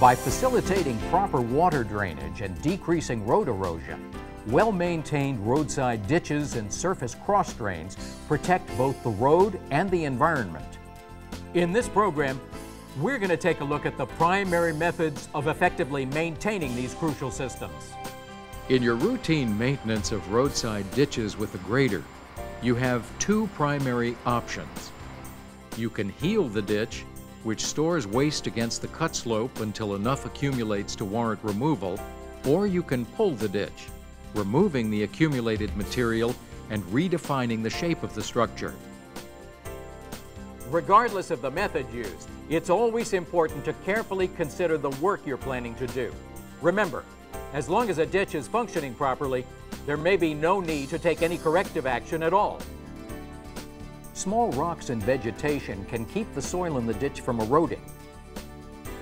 By facilitating proper water drainage and decreasing road erosion, well-maintained roadside ditches and surface cross drains protect both the road and the environment. In this program, we're going to take a look at the primary methods of effectively maintaining these crucial systems. In your routine maintenance of roadside ditches with a grader, you have two primary options. You can heel the ditch which stores waste against the cut slope until enough accumulates to warrant removal, or you can pull the ditch, removing the accumulated material and redefining the shape of the structure. Regardless of the method used, it's always important to carefully consider the work you're planning to do. Remember, as long as a ditch is functioning properly, there may be no need to take any corrective action at all. Small rocks and vegetation can keep the soil in the ditch from eroding.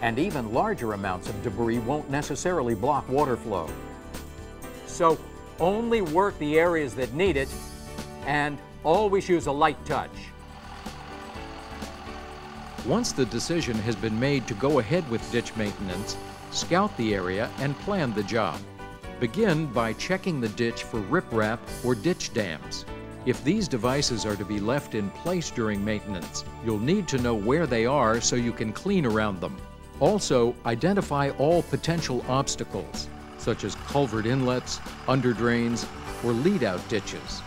And even larger amounts of debris won't necessarily block water flow. So only work the areas that need it and always use a light touch. Once the decision has been made to go ahead with ditch maintenance, scout the area and plan the job. Begin by checking the ditch for riprap or ditch dams. If these devices are to be left in place during maintenance, you'll need to know where they are so you can clean around them. Also, identify all potential obstacles, such as culvert inlets, underdrains, or lead-out ditches,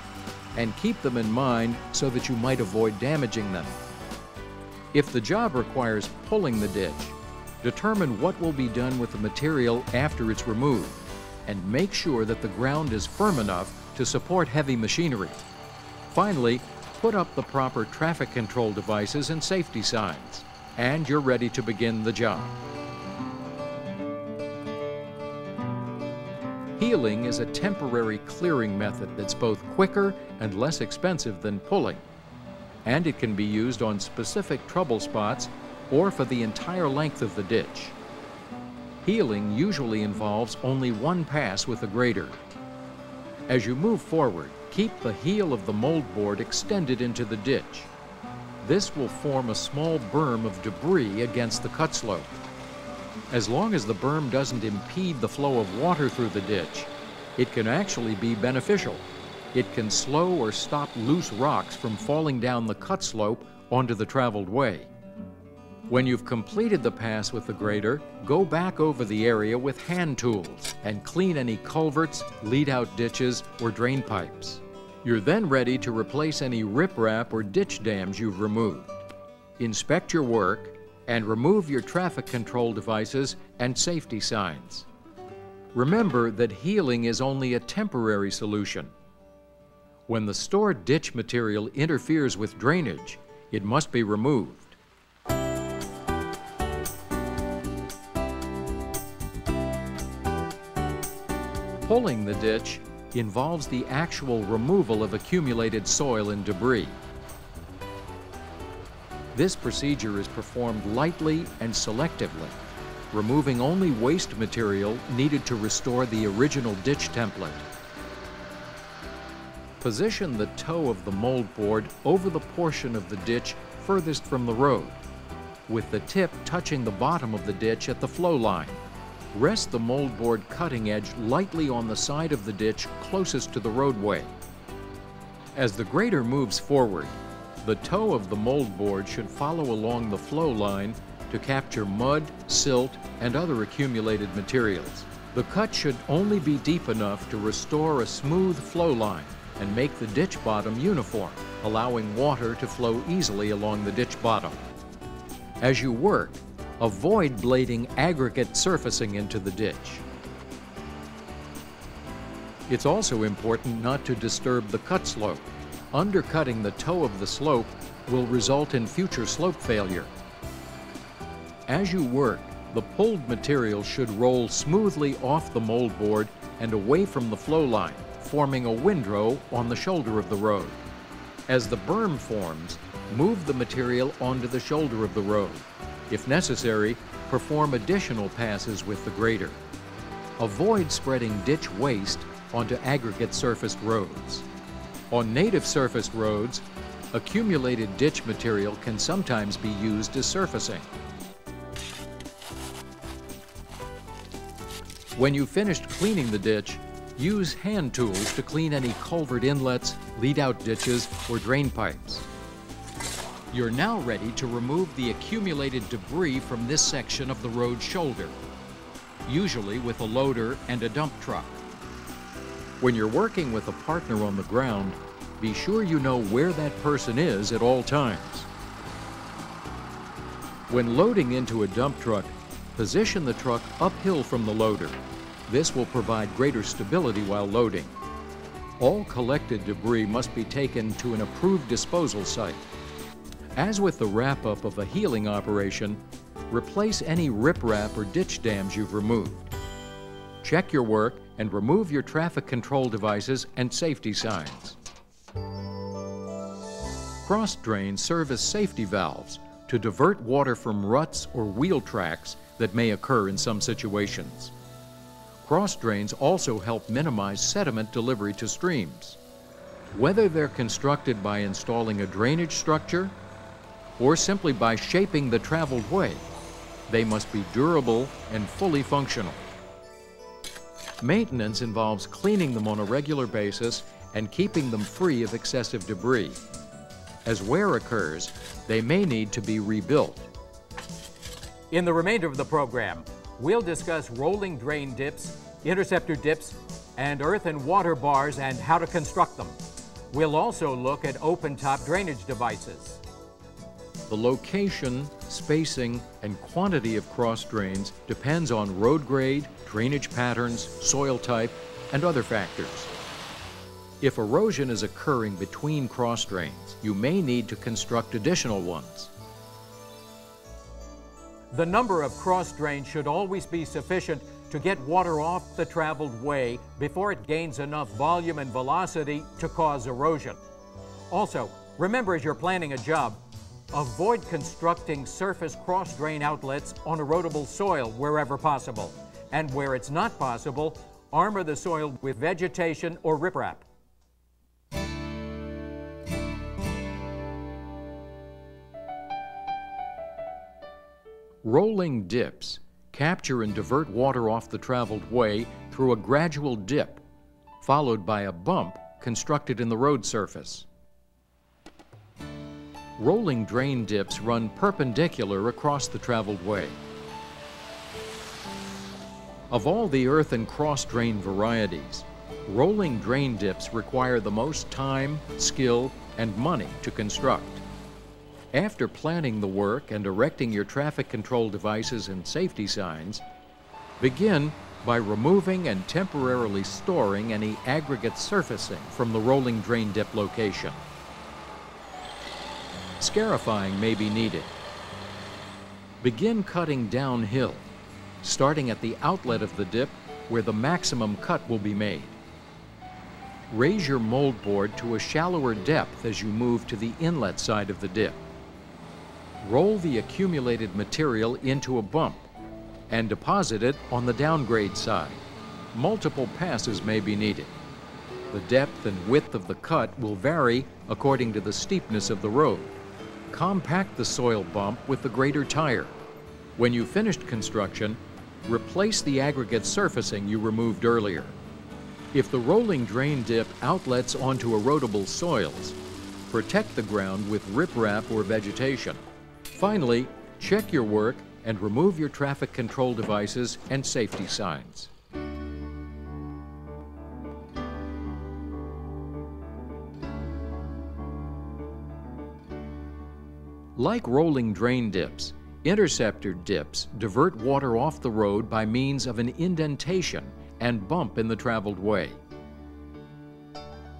and keep them in mind so that you might avoid damaging them. If the job requires pulling the ditch, determine what will be done with the material after it's removed, and make sure that the ground is firm enough to support heavy machinery. Finally, put up the proper traffic control devices and safety signs, and you're ready to begin the job. Heeling is a temporary clearing method that's both quicker and less expensive than pulling, and it can be used on specific trouble spots or for the entire length of the ditch. Heeling usually involves only one pass with a grader. As you move forward, keep the heel of the moldboard extended into the ditch. This will form a small berm of debris against the cut slope. As long as the berm doesn't impede the flow of water through the ditch, it can actually be beneficial. It can slow or stop loose rocks from falling down the cut slope onto the traveled way. When you've completed the pass with the grader, go back over the area with hand tools and clean any culverts, lead-out ditches, or drain pipes. You're then ready to replace any riprap or ditch dams you've removed. Inspect your work and remove your traffic control devices and safety signs. Remember that heeling is only a temporary solution. When the stored ditch material interferes with drainage, it must be removed. Pulling the ditch involves the actual removal of accumulated soil and debris. This procedure is performed lightly and selectively, removing only waste material needed to restore the original ditch template. Position the toe of the mold board over the portion of the ditch furthest from the road, with the tip touching the bottom of the ditch at the flow line. Rest the moldboard cutting edge lightly on the side of the ditch closest to the roadway. As the grader moves forward, the toe of the moldboard should follow along the flow line to capture mud, silt, and other accumulated materials. The cut should only be deep enough to restore a smooth flow line and make the ditch bottom uniform, allowing water to flow easily along the ditch bottom. As you work, Avoid blading aggregate surfacing into the ditch. It's also important not to disturb the cut slope. Undercutting the toe of the slope will result in future slope failure. As you work, the pulled material should roll smoothly off the mold board and away from the flow line, forming a windrow on the shoulder of the road. As the berm forms, move the material onto the shoulder of the road. If necessary, perform additional passes with the grader. Avoid spreading ditch waste onto aggregate surfaced roads. On native surfaced roads, accumulated ditch material can sometimes be used as surfacing. When you've finished cleaning the ditch, use hand tools to clean any culvert inlets, lead-out ditches, or drain pipes. You're now ready to remove the accumulated debris from this section of the road shoulder, usually with a loader and a dump truck. When you're working with a partner on the ground, be sure you know where that person is at all times. When loading into a dump truck, position the truck uphill from the loader. This will provide greater stability while loading. All collected debris must be taken to an approved disposal site. As with the wrap-up of a heeling operation, replace any riprap or ditch dams you've removed. Check your work and remove your traffic control devices and safety signs. Cross drains serve as safety valves to divert water from ruts or wheel tracks that may occur in some situations. Cross drains also help minimize sediment delivery to streams. Whether they're constructed by installing a drainage structure or simply by shaping the traveled way, they must be durable and fully functional. Maintenance involves cleaning them on a regular basis and keeping them free of excessive debris. As wear occurs, they may need to be rebuilt. In the remainder of the program, we'll discuss rolling drain dips, interceptor dips, and earthen water bars and how to construct them. We'll also look at open-top drainage devices. The location, spacing, and quantity of cross drains depends on road grade, drainage patterns, soil type, and other factors. If erosion is occurring between cross drains, you may need to construct additional ones. The number of cross drains should always be sufficient to get water off the traveled way before it gains enough volume and velocity to cause erosion. Also, remember as you're planning a job, avoid constructing surface cross drain outlets on erodible soil wherever possible. And where it's not possible, armor the soil with vegetation or riprap. Rolling dips capture and divert water off the traveled way through a gradual dip, followed by a bump constructed in the road surface. Rolling drain dips run perpendicular across the traveled way. Of all the earth and cross drain varieties, rolling drain dips require the most time, skill, and money to construct. After planning the work and erecting your traffic control devices and safety signs, begin by removing and temporarily storing any aggregate surfacing from the rolling drain dip location. Scarifying may be needed. Begin cutting downhill, starting at the outlet of the dip where the maximum cut will be made. Raise your mold board to a shallower depth as you move to the inlet side of the dip. Roll the accumulated material into a bump and deposit it on the downgrade side. Multiple passes may be needed. The depth and width of the cut will vary according to the steepness of the road. Compact the soil bump with the grader tire. When you've finished construction, replace the aggregate surfacing you removed earlier. If the rolling drain dip outlets onto erodible soils, protect the ground with riprap or vegetation. Finally, check your work and remove your traffic control devices and safety signs. Like rolling drain dips, interceptor dips divert water off the road by means of an indentation and bump in the traveled way.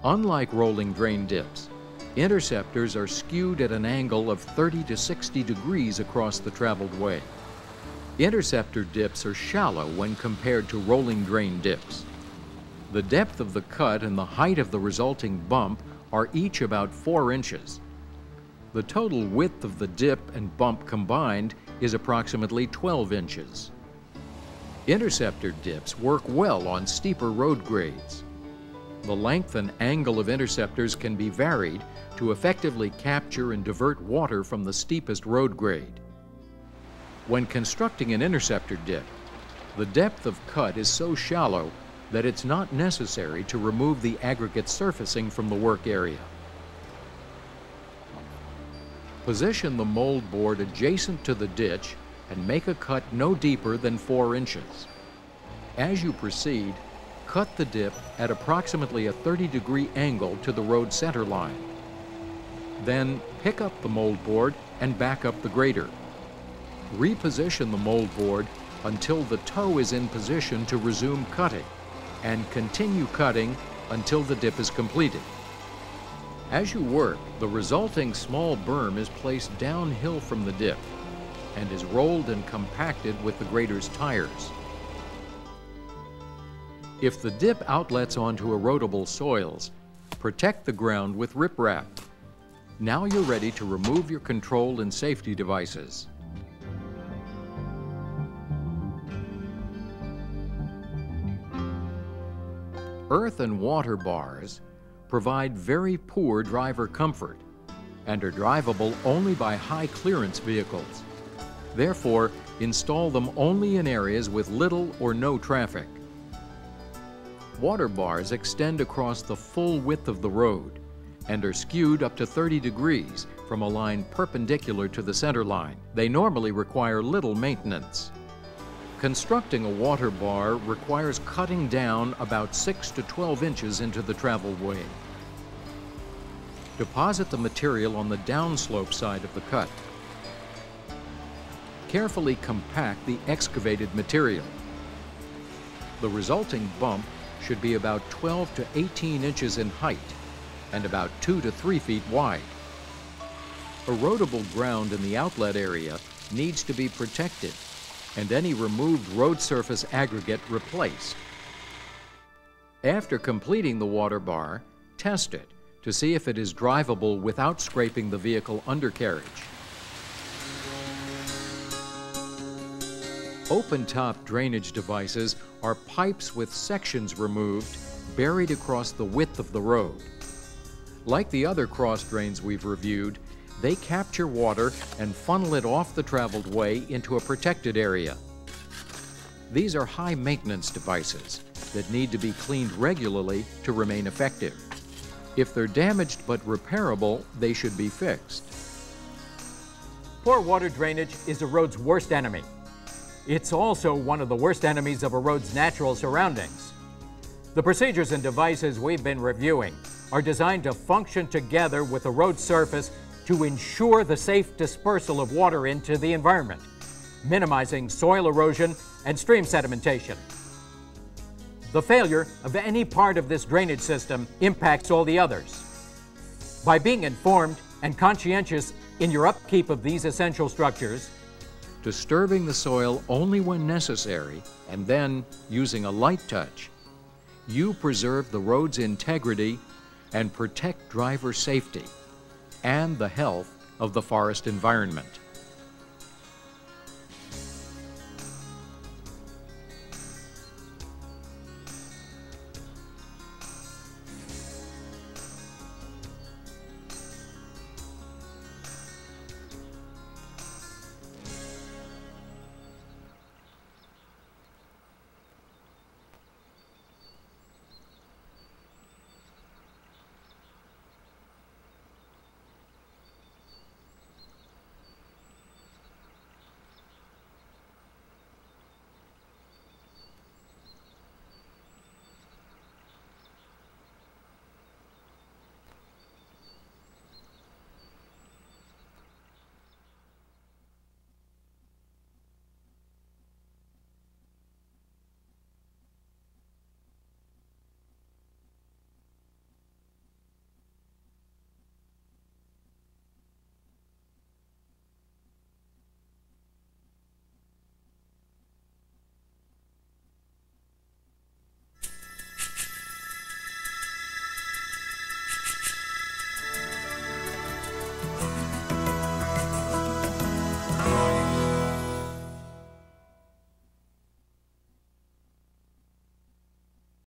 Unlike rolling drain dips, Interceptors are skewed at an angle of 30 to 60 degrees across the traveled way. Interceptor dips are shallow when compared to rolling drain dips. The depth of the cut and the height of the resulting bump are each about 4 inches. The total width of the dip and bump combined is approximately 12 inches. Interceptor dips work well on steeper road grades. The length and angle of interceptors can be varied to effectively capture and divert water from the steepest road grade. When constructing an interceptor dip, The depth of cut is so shallow that it's not necessary to remove the aggregate surfacing from the work area. Position the mold board adjacent to the ditch and make a cut no deeper than 4 inches. As you proceed, cut the dip at approximately a 30 degree angle to the road center line. Then pick up the mold board and back up the grader. Reposition the mold board until the toe is in position to resume cutting and continue cutting until the dip is completed. As you work, the resulting small berm is placed downhill from the dip and is rolled and compacted with the grader's tires. If the dip outlets onto erodible soils, protect the ground with riprap. Now you're ready to remove your control and safety devices. Earthen water bars provide very poor driver comfort and are drivable only by high clearance vehicles. Therefore, install them only in areas with little or no traffic. Water bars extend across the full width of the road and are skewed up to 30 degrees from a line perpendicular to the center line. They normally require little maintenance. Constructing a water bar requires cutting down about 6 to 12 inches into the traveled way. Deposit the material on the downslope side of the cut. Carefully compact the excavated material. The resulting bump should be about 12 to 18 inches in height and about 2 to 3 feet wide. Erodible ground in the outlet area needs to be protected and any removed road surface aggregate replaced. After completing the water bar, test it to see if it is drivable without scraping the vehicle undercarriage. Open-top drainage devices are pipes with sections removed buried across the width of the road. Like the other cross drains we've reviewed, they capture water and funnel it off the traveled way into a protected area. These are high maintenance devices that need to be cleaned regularly to remain effective. If they're damaged but repairable, they should be fixed. Poor water drainage is a road's worst enemy. It's also one of the worst enemies of a road's natural surroundings. The procedures and devices we've been reviewing are designed to function together with the road surface to ensure the safe dispersal of water into the environment, minimizing soil erosion and stream sedimentation. The failure of any part of this drainage system impacts all the others. By being informed and conscientious in your upkeep of these essential structures, disturbing the soil only when necessary, and then using a light touch, you preserve the road's integrity and protect driver safety and the health of the forest environment.